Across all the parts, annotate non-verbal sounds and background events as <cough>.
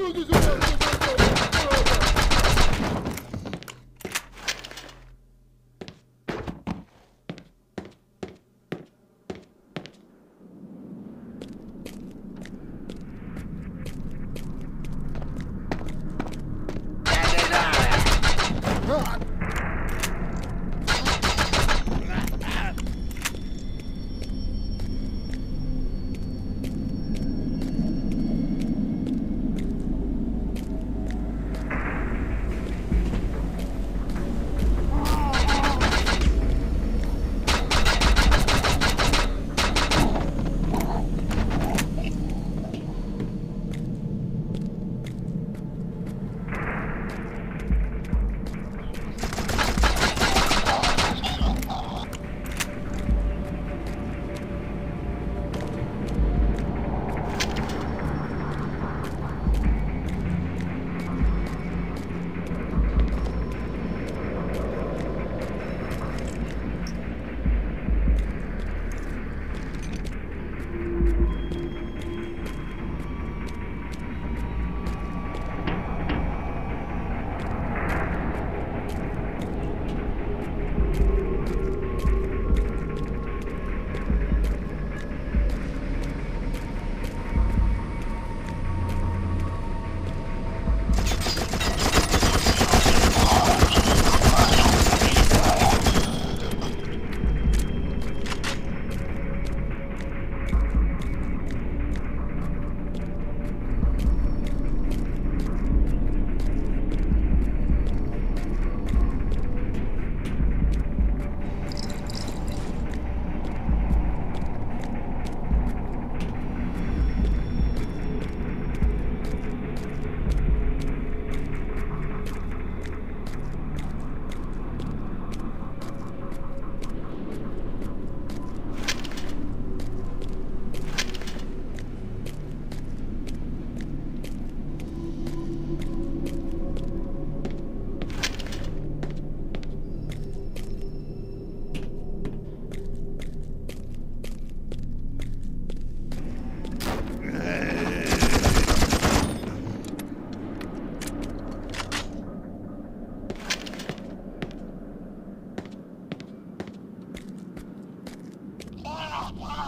Ugh! Stop! Ah!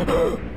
Huh? <laughs>